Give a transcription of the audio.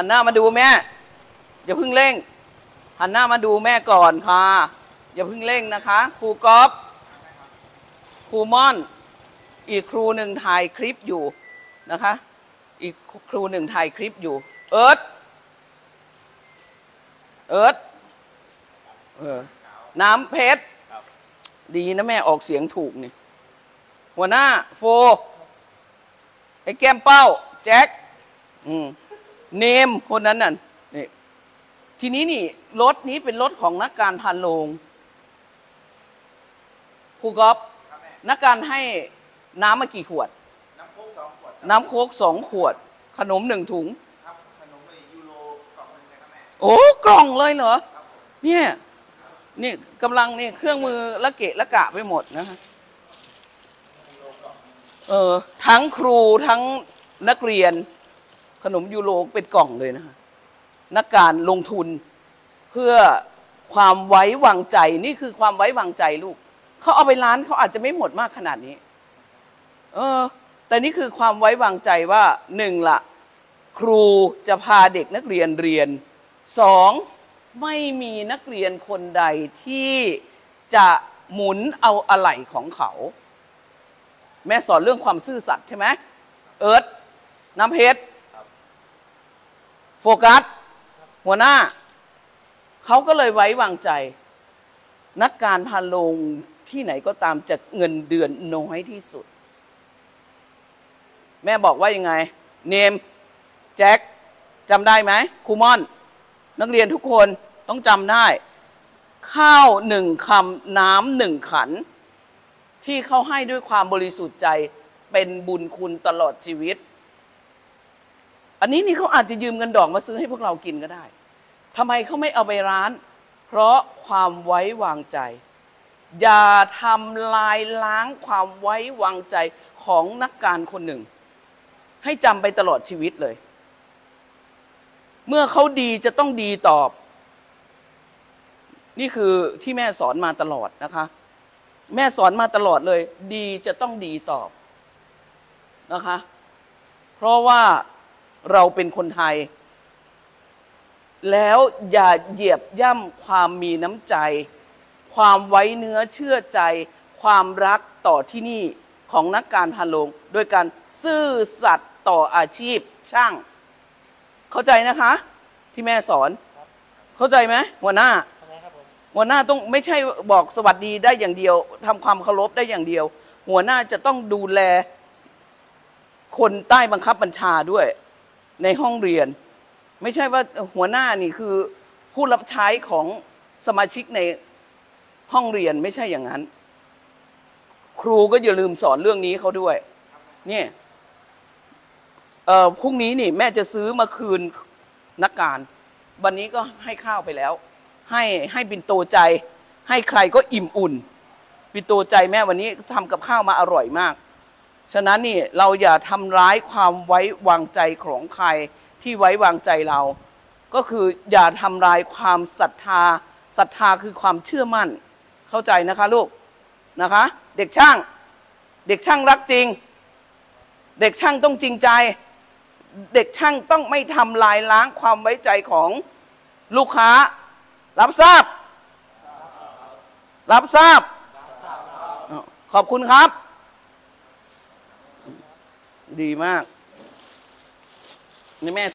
หันหน้ามาดูแม่ อย่าเพิ่งเร่ง หันหน้ามาดูแม่ก่อนค่ะ อย่าเพิ่งเร่งนะคะ ครูกอ๊อฟครูม่อน อีกครูหนึ่งถ่ายคลิปอยู่นะคะ อีกครูหนึ่งถ่ายคลิปอยู่ เอิร์ธเอิร์ธเออน้ำเพชรดีนะแม่ออกเสียงถูกนี่ หัวหน้าโฟไอ้แก้มเป้า แจ็คอืม เนมคนนั้นน่ะนี่ทีนี้นี่รถนี้เป็นรถของนักการพันโลงครูก๊อฟนักการให้น้ำมากี่ขวด น้ำโค้กสองขวด น้ำโค้กสองขวด ขนมหนึ่งถุง ครับ ขนมไอยูโรกล่องหนึงนะครับแม่ โอ้ กล่องเลยเหรอ เนี่ย นี่กำลังนี่เครื่องมือละเกะละกะไปหมดนะคะเออ ทั้งครูทั้งนักเรียน ขนมยูโรเป็นกล่องเลยนะคะนักการลงทุนเพื่อความไว้วางใจนี่คือความไว้วางใจลูกเขาเอาไปร้านเขาอาจจะไม่หมดมากขนาดนี้ เออ แต่นี่คือความไว้วางใจว่าหนึ่งละครูจะพาเด็กนักเรียนเรียนสองไม่มีนักเรียนคนใดที่จะหมุนเอาอะไหล่ของเขา แม่สอนเรื่องความซื่อสัตย์ใช่ไหมเอิร์ธน้ำเพชร โฟกัส หัวหน้า เขาก็เลยไว้วางใจ นักการพาลงที่ไหนก็ตามจะเงินเดือนน้อยที่สุด แม่บอกว่ายังไง เนม แจ็คจำได้ไหมครูมอน นักเรียนทุกคนต้องจำได้ ข้าวหนึ่งคำน้ำหนึ่งขัน ที่เขาให้ด้วยความบริสุทธิ์ใจเป็นบุญคุณตลอดชีวิต อันนี้นี่เขาอาจจะยืมเงินดอกมาซื้อให้พวกเรากินก็ได้ทำไมเขาไม่เอาไปร้าน เพราะความไว้วางใจ อย่าทำลายล้างความไว้วางใจของนักการคนหนึ่ง ให้จำไปตลอดชีวิตเลย เมื่อเขาดีจะต้องดีตอบ นี่คือที่แม่สอนมาตลอดนะคะ แม่สอนมาตลอดเลย ดีจะต้องดีตอบนะคะ เพราะว่า เราเป็นคนไทย แล้วอย่าเหยียบย่ำความมีน้ำใจ ความไว้เนื้อเชื่อใจ ความรักต่อที่นี่ของนักการพาลงโดยการซื่อสัตย์ต่ออาชีพช่าง เข้าใจนะคะ ที่แม่สอน เข้าใจไหมหัวหน้าทำไมครับผมหัวหน้าต้องไม่ใช่บอกสวัสดีได้อย่างเดียวทำความเคารพได้อย่างเดียว หัวหน้าจะต้องดูแลคนใต้บังคับบัญชาด้วย ในห้องเรียน ไม่ใช่ว่าหัวหน้านี่คือผู้รับใช้ของสมาชิกในห้องเรียนไม่ใช่อย่างนั้น ครูก็อย่าลืมสอนเรื่องนี้เขาด้วย เนี่ยพรุ่งนี้นี่แม่จะซื้อมาคืนนักการ วันนี้ก็ให้ข้าวไปแล้ว ให้ให้บินโตใจ ให้ใครก็อิ่มอุ่นบินโตใจแม่วันนี้ทำกับข้าวมาอร่อยมาก ฉะนั้นนี่เราอย่าทำร้ายความไว้วางใจของใครที่ไว้วางใจเรา ก็คืออย่าทำลายความศรัทธาศรัทธาคือความเชื่อมั่น เข้าใจนะคะลูกนะคะ เด็กช่าง เด็กช่างรักจริง เด็กช่างต้องจริงใจ เด็กช่างต้องไม่ทำลายล้างความไว้ใจของลูกค้า รับทราบ รับทราบ ขอบคุณครับ ดีมาก นี่แม่